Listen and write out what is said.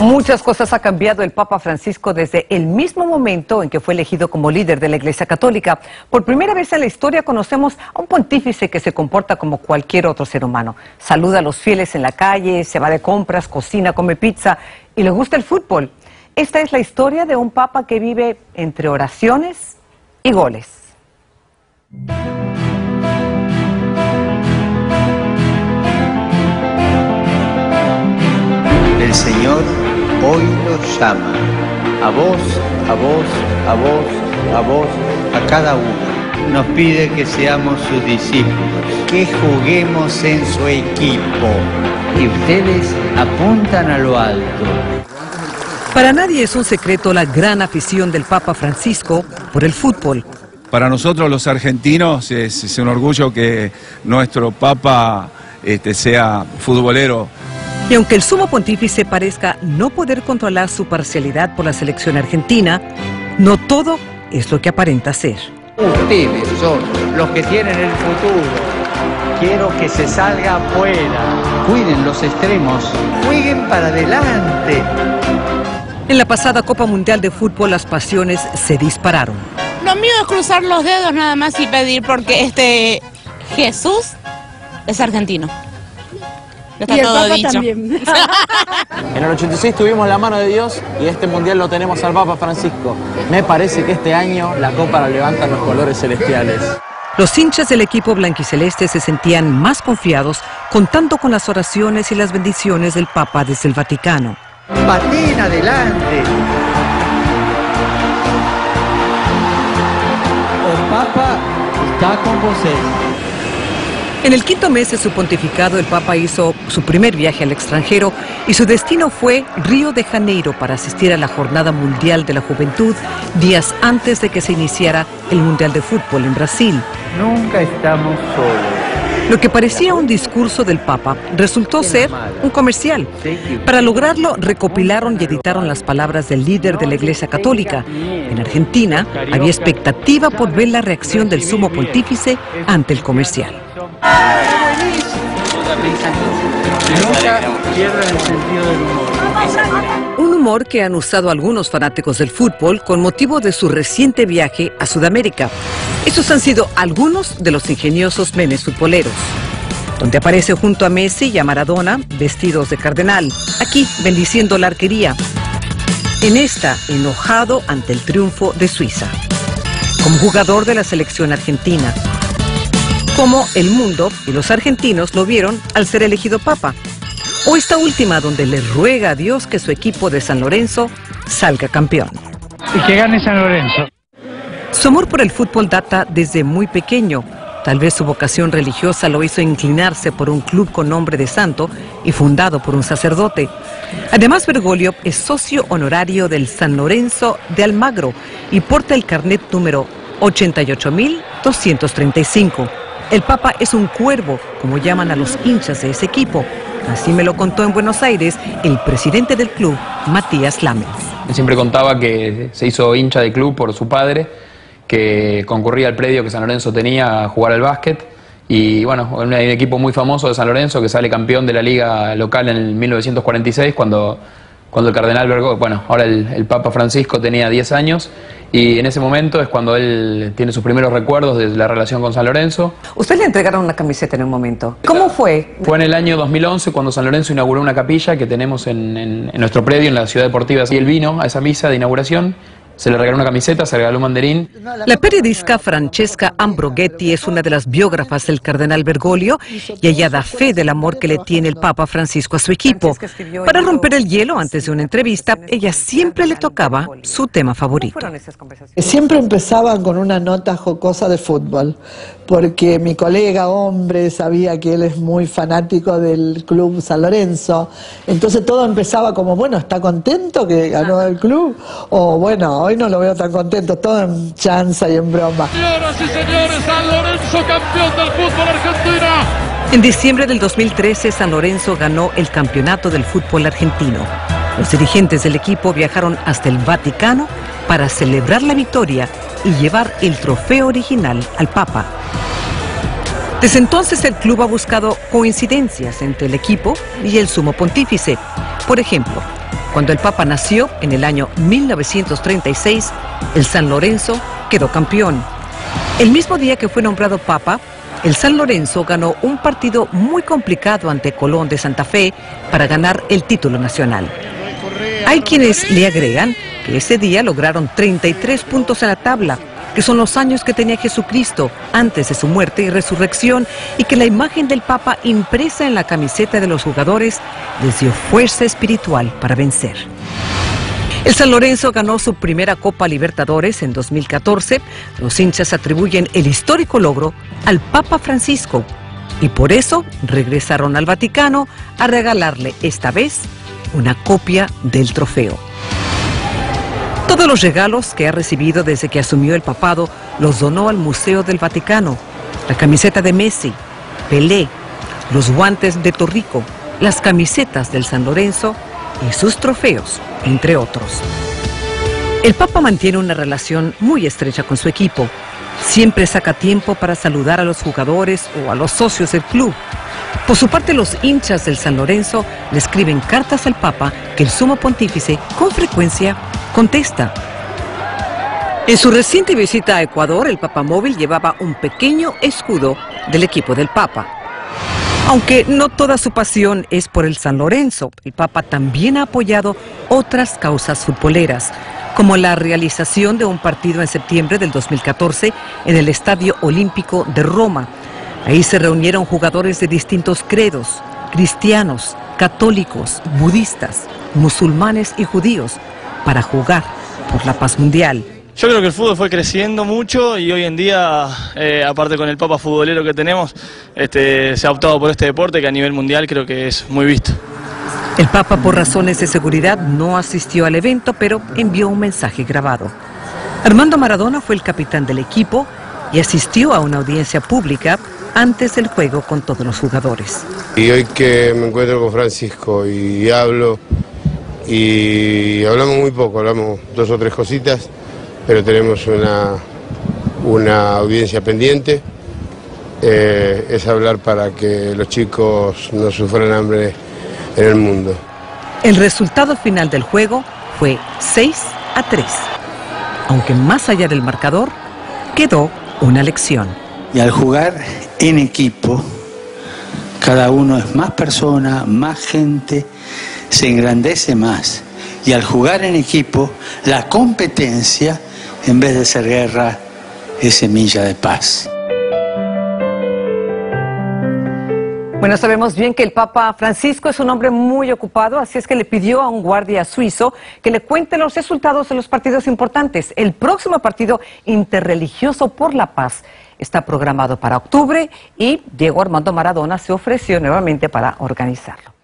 Muchas cosas ha cambiado el Papa Francisco desde el mismo momento en que fue elegido como líder de la Iglesia Católica. Por primera vez en la historia conocemos a un pontífice que se comporta como cualquier otro ser humano. Saluda a los fieles en la calle, se va de compras, cocina, come pizza y le gusta el fútbol. Esta es la historia de un Papa que vive entre oraciones y goles. El Señor hoy los llama, a vos, a vos, a vos, a vos, a cada uno. Nos pide que seamos sus discípulos, que juguemos en su equipo. Y ustedes apuntan a lo alto. Para nadie es un secreto la gran afición del Papa Francisco por el fútbol. Para nosotros los argentinos es, es un orgullo que nuestro Papa este, sea futbolero. Y aunque el sumo pontífice parezca no poder controlar su parcialidad por la selección argentina, no todo es lo que aparenta ser. Ustedes son los que tienen el futuro. Quiero que se salga afuera. Cuiden los extremos. Jueguen para adelante. En la pasada Copa Mundial de Fútbol las pasiones se dispararon. Lo mío es cruzar los dedos nada más y pedir porque este Jesús es argentino. Está Y el todo Papa dicho. también. En el 86 tuvimos la mano de Dios y este mundial lo tenemos al Papa Francisco. Me parece que este año la copa la levantan los colores celestiales. Los hinchas del equipo blanquiceleste se sentían más confiados contando con las oraciones y las bendiciones del Papa desde el Vaticano. Pateen adelante. O Papa está con vocês. En el quinto mes de su pontificado, el Papa hizo su primer viaje al extranjero y su destino fue Río de Janeiro para asistir a la Jornada Mundial de la Juventud días antes de que se iniciara el Mundial de Fútbol en Brasil. Nunca estamos solos. Lo que parecía un discurso del Papa resultó ser un comercial. Para lograrlo, recopilaron y editaron las palabras del líder de la Iglesia Católica. En Argentina, había expectativa por ver la reacción del sumo pontífice ante el comercial. Un humor que han usado algunos fanáticos del fútbol con motivo de su reciente viaje a Sudamérica. Estos han sido algunos de los ingeniosos memes futboleros, donde aparece junto a Messi y a Maradona vestidos de cardenal, aquí bendiciendo la arquería. En esta, enojado ante el triunfo de Suiza, como jugador de la selección argentina. Como el mundo y los argentinos lo vieron al ser elegido papa. O esta última donde le ruega a Dios que su equipo de San Lorenzo salga campeón. Y que gane San Lorenzo. Su amor por el fútbol data desde muy pequeño. Tal vez su vocación religiosa lo hizo inclinarse por un club con nombre de santo y fundado por un sacerdote. Además, Bergoglio es socio honorario del San Lorenzo de Almagro y porta el carnet número 88.235. El Papa es un cuervo, como llaman a los hinchas de ese equipo. Así me lo contó en Buenos Aires el presidente del club, Matías Lames. Siempre contaba que se hizo hincha de club por su padre, que concurría al predio que San Lorenzo tenía a jugar al básquet. Y bueno, un equipo muy famoso de San Lorenzo que sale campeón de la liga local en el 1946, cuando, cuando el cardenal Bergoglio, bueno, ahora el, el Papa Francisco tenía 10 años. Y en ese momento es cuando él tiene sus primeros recuerdos de la relación con San Lorenzo. Usted le entregaron una camiseta en un momento. ¿Cómo fue? Fue en el año 2011 cuando San Lorenzo inauguró una capilla que tenemos en, en- en nuestro predio, en la ciudad deportiva. Y él vino a esa misa de inauguración, se le regaló una camiseta, se regaló un mandarín. La periodista Francesca Ambroghetti es una de las biógrafas del cardenal Bergoglio y ella da fe del amor que le tiene el Papa Francisco a su equipo. Para romper el hielo antes de una entrevista, ella siempre le tocaba su tema favorito. Siempre empezaban con una nota jocosa de fútbol, porque mi colega hombre sabía que él es muy fanático del club San Lorenzo, entonces todo empezaba como, bueno, ¿está contento que ganó el club? O bueno, hoy no lo veo tan contento, todo en chanza y en broma. Señoras y señores, San Lorenzo campeón del fútbol argentino. En diciembre del 2013, San Lorenzo ganó el campeonato del fútbol argentino. Los dirigentes del equipo viajaron hasta el Vaticano para celebrar la victoria y llevar el trofeo original al Papa. Desde entonces el club ha buscado coincidencias entre el equipo y el sumo pontífice. Por ejemplo, cuando el Papa nació en el año 1936, el San Lorenzo quedó campeón. El mismo día que fue nombrado Papa, el San Lorenzo ganó un partido muy complicado ante Colón de Santa Fe para ganar el título nacional. Hay quienes le agregan que ese día lograron 33 puntos en la tabla, que son los años que tenía Jesucristo antes de su muerte y resurrección, y que la imagen del Papa impresa en la camiseta de los jugadores les dio fuerza espiritual para vencer. El San Lorenzo ganó su primera Copa Libertadores en 2014. Los hinchas atribuyen el histórico logro al Papa Francisco y por eso regresaron al Vaticano a regalarle esta vez una copia del trofeo. Todos los regalos que ha recibido desde que asumió el papado los donó al Museo del Vaticano. La camiseta de Messi, Pelé, los guantes de Torrico, las camisetas del San Lorenzo y sus trofeos, entre otros. El Papa mantiene una relación muy estrecha con su equipo. Siempre saca tiempo para saludar a los jugadores o a los socios del club. Por su parte, los hinchas del San Lorenzo le escriben cartas al Papa que el sumo pontífice con frecuencia contesta. En su reciente visita a Ecuador, el Papa Móvil llevaba un pequeño escudo del equipo del Papa. Aunque no toda su pasión es por el San Lorenzo, el Papa también ha apoyado otras causas futboleras, como la realización de un partido en septiembre del 2014 en el Estadio Olímpico de Roma. Ahí se reunieron jugadores de distintos credos, cristianos, católicos, budistas, musulmanes y judíos, para jugar por la paz mundial. Yo creo que el fútbol fue creciendo mucho y hoy en día, eh, aparte con el papa futbolero que tenemos, este, se ha optado por este deporte que a nivel mundial creo que es muy visto. El Papa, por razones de seguridad, no asistió al evento, pero envió un mensaje grabado. Armando Maradona fue el capitán del equipo y asistió a una audiencia pública antes del juego con todos los jugadores. Y hoy que me encuentro con Francisco y hablo, y hablamos muy poco, hablamos dos o tres cositas, pero tenemos una, una audiencia pendiente. Eh, es hablar para que los chicos no sufran hambre en el mundo. El resultado final del juego fue 6 a 3, aunque más allá del marcador quedó una lección. Y al jugar en equipo, cada uno es más persona, más gente, se engrandece más. Y al jugar en equipo, la competencia, en vez de ser guerra, es semilla de paz. Bueno, sabemos bien que el Papa Francisco es un hombre muy ocupado, así es que le pidió a un guardia suizo que le cuente los resultados de los partidos importantes. El próximo partido interreligioso por la paz está programado para octubre y Diego Armando Maradona se ofreció nuevamente para organizarlo.